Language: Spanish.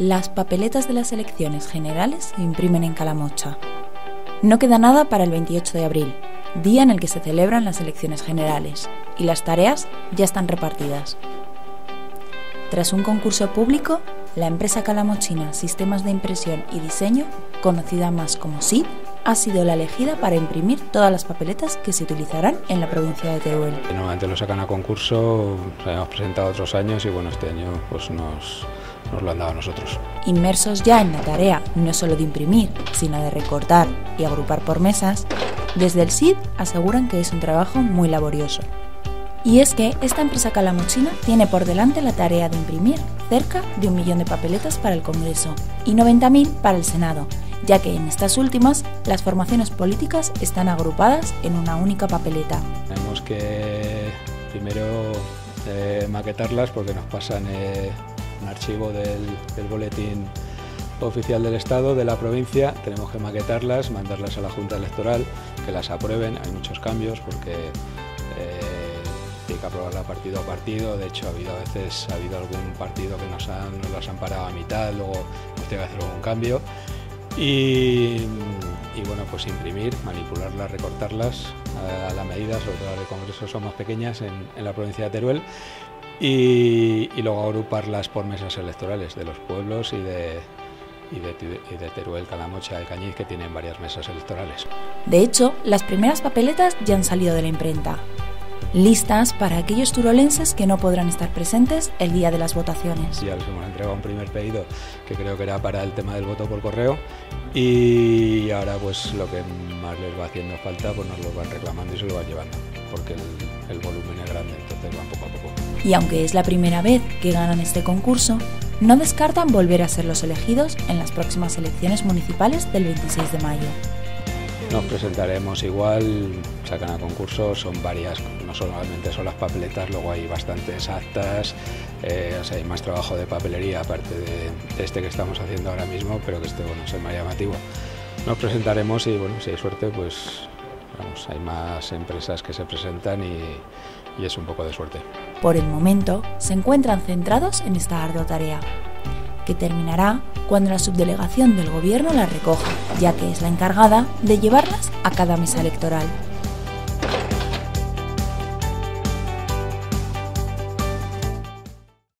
Las papeletas de las elecciones generales se imprimen en Calamocha. No queda nada para el 28 de abril, día en el que se celebran las elecciones generales, y las tareas ya están repartidas. Tras un concurso público, la empresa calamochina Sistemas de Impresión y Diseño, conocida más como SID, ha sido la elegida para imprimir todas las papeletas que se utilizarán en la provincia de Teruel. Normalmente lo sacan a concurso, lo hemos presentado otros años y bueno, este año pues nos, nos lo han dado a nosotros. Inmersos ya en la tarea no solo de imprimir, sino de recortar y agrupar por mesas, desde el SID aseguran que es un trabajo muy laborioso. Y es que esta empresa calamuchina tiene por delante la tarea de imprimir cerca de un millón de papeletas para el Congreso y 90.000 para el Senado, ya que en estas últimas las formaciones políticas están agrupadas en una única papeleta. Tenemos que primero eh, maquetarlas porque nos pasan eh, un archivo del, boletín oficial del Estado, de la provincia, tenemos que maquetarlas, mandarlas a la Junta Electoral, que las aprueben, hay muchos cambios porque eh, tiene que aprobarla partido a partido, de hecho ha habido a veces ha habido algún partido que nos, las han parado a mitad, luego nos tiene que hacer algún cambio. Y, bueno, pues imprimir, manipularlas, recortarlas a, la medida, sobre todo las de Congreso son más pequeñas en, la provincia de Teruel y, luego agruparlas por mesas electorales de los pueblos y de, y de, Teruel, Calamocha y Cañiz, que tienen varias mesas electorales. De hecho, las primeras papeletas ya han salido de la imprenta listas para aquellos turolenses que no podrán estar presentes el día de las votaciones. Ya les hemos entregado un primer pedido que creo que era para el tema del voto por correo y ahora pues lo que más les va haciendo falta pues nos lo van reclamando y se lo van llevando porque el, el volumen es grande, entonces van poco a poco. Y aunque es la primera vez que ganan este concurso, no descartan volver a ser los elegidos en las próximas elecciones municipales del 26 de mayo. Nos presentaremos igual, sacan a concurso, son varias, no solamente son las papeletas, luego hay bastantes actas, eh, o sea, hay más trabajo de papelería aparte de, este que estamos haciendo ahora mismo, pero que este bueno, es el más llamativo. Nos presentaremos y bueno, si hay suerte, pues hay más empresas que se presentan y, es un poco de suerte. Por el momento, se encuentran centrados en esta ardua tarea que terminará cuando la subdelegación del Gobierno las recoja, ya que es la encargada de llevarlas a cada mesa electoral.